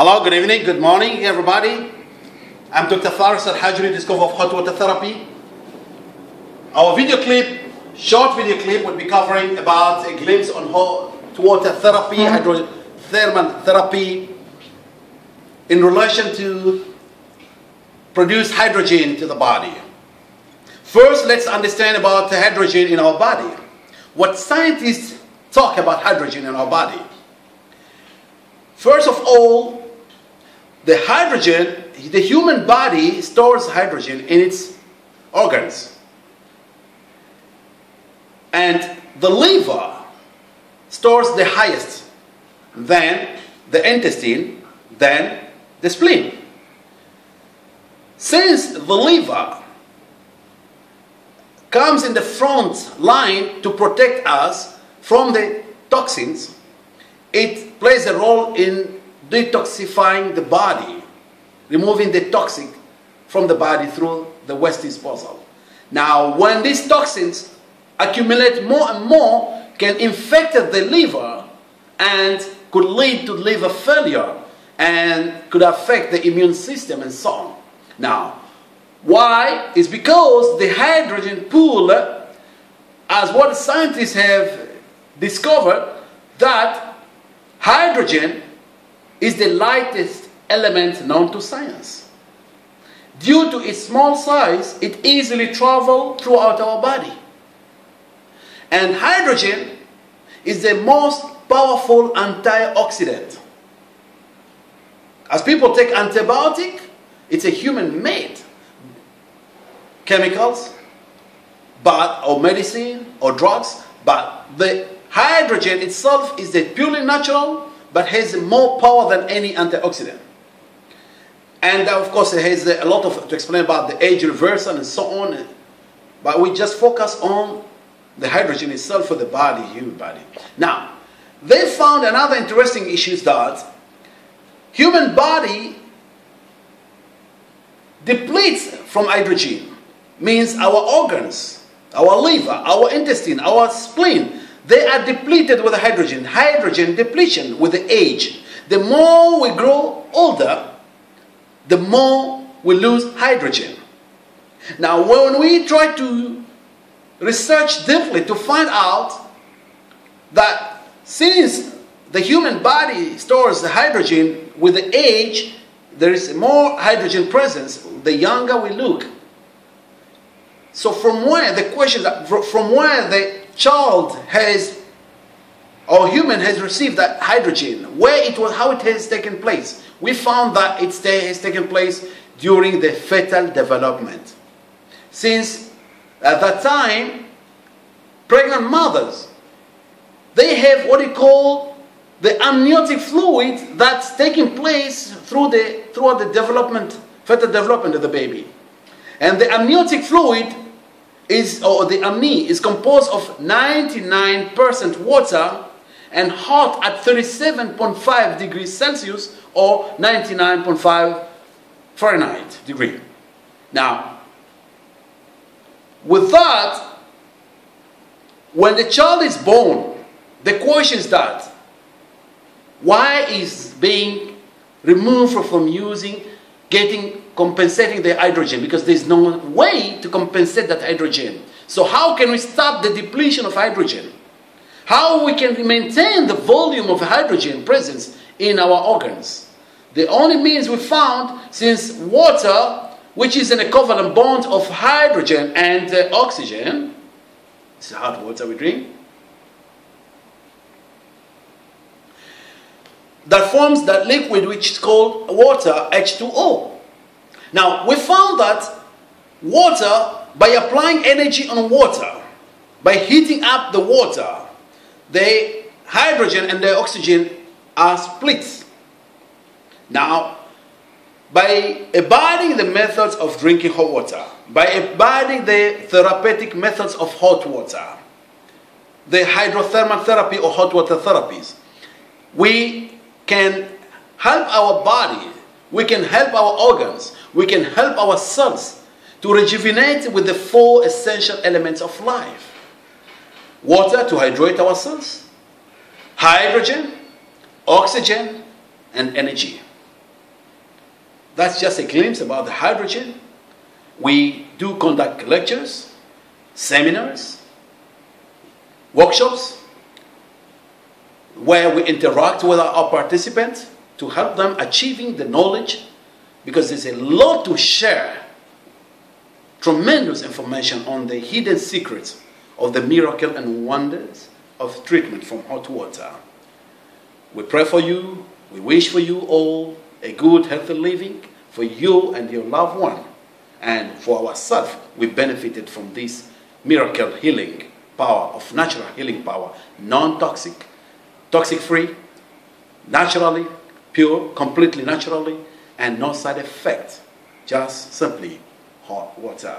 Hello, good evening, good morning, everybody. I'm Dr. Faris Al Hajri, discoverer of hot water therapy. Our video clip, short video clip, will be covering about a glimpse on hot water therapy, mm-hmm. hydrothermal therapy, in relation to produce hydrogen to the body. First, let's understand about the hydrogen in our body. What scientists talk about hydrogen in our body. First of all, the hydrogen, the human body stores hydrogen in its organs. And the liver stores the highest, then the intestine, then the spleen. Since the liver comes in the front line to protect us from the toxins, it plays a role in detoxifying the body, removing the toxic from the body through the waste disposal. Now, when these toxins accumulate more and more, can infect the liver and could lead to liver failure and could affect the immune system and so on. Now, why? Is because the hydrogen pool, as what scientists have discovered, that hydrogen is the lightest element known to science. Due to its small size, it easily travels throughout our body. And hydrogen is the most powerful antioxidant. As people take antibiotic, it's a human made chemicals, but or medicine or drugs, but the hydrogen itself is the purely natural, but has more power than any antioxidant. And of course, it has a lot of to explain about the age reversal and so on. But we just focus on the hydrogen itself for the body, human body. Now, they found another interesting issue is that human body depletes from hydrogen. Means our organs, our liver, our intestine, our spleen, they are depleted with hydrogen. Hydrogen depletion with the age. The more we grow older, the more we lose hydrogen. Now, when we try to research deeply to find out that since the human body stores the hydrogen with the age, there is more hydrogen presence, the younger we look. So from where the question from where the child has or human has received that hydrogen, where it was, how it has taken place, we found that it has taken place during the fetal development. Since at that time, pregnant mothers, they have what we call the amniotic fluid that's taking place through the, throughout the development, fetal development of the baby. And the amniotic fluid is, or the amni, is composed of 99% water and hot at 37.5 degrees Celsius or 99.5 Fahrenheit degree. Now, with that, when the child is born, the question is that why is being removed from using, getting, compensating the hydrogen? Because there's no way to compensate that hydrogen. So how can we stop the depletion of hydrogen? How we can maintain the volume of hydrogen presence in our organs? The only means we found, since water, which is an equivalent bond of hydrogen and uh, oxygen, is hot water we drink, that forms that liquid which is called water, H2O. Now, we found that water, by applying energy on water, by heating up the water, the hydrogen and the oxygen are split. Now, by abiding the methods of drinking hot water, by abiding the therapeutic methods of hot water, the hydrothermal therapy or hot water therapies, we can help our body, we can help our organs, we can help our cells to rejuvenate with the four essential elements of life water to hydrate our cells, hydrogen, oxygen, and energy. That's just a glimpse about the hydrogen. We do conduct lectures, seminars, workshops, where we interact with our participants to help them achieving the knowledge because there's a lot to share. Tremendous information on the hidden secrets of the miracle and wonders of treatment from hot water. We pray for you. We wish for you all a good, healthy living for you and your loved one. And for ourselves, we benefited from this miracle healing power of natural healing power, non toxic, toxic free, naturally, pure, completely naturally, and no side effect, just simply hot water.